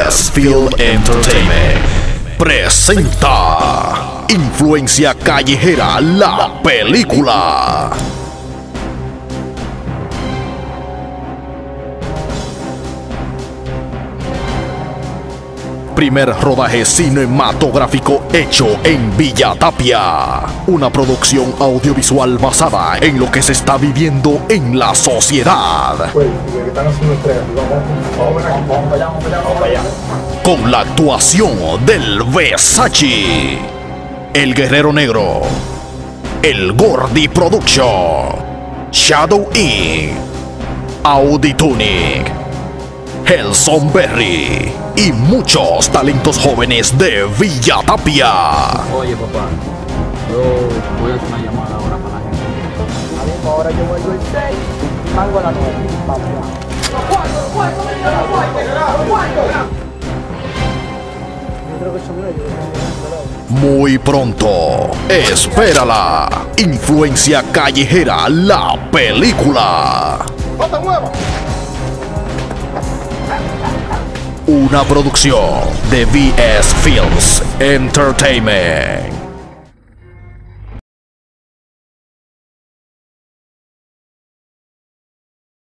VS Film Entertainment presenta Influencia Callejera, la película. Primer rodaje cinematográfico hecho en Villa Tapia. Una producción audiovisual basada en lo que se está viviendo en la sociedad. Con la actuación del Versace, El Guerrero Negro, El Gordy Production, Shadow Inc., Audi Helson Berry y muchos talentos jóvenes de Villa Tapia. Oye, papá, yo voy a hacer una llamada ahora para la gente. Ahora yo vuelvo el 6 y mango a la 9. Yo creo que son 9. Muy pronto, espérala. Influencia Callejera, la película. Una producción de VS Films Entertainment.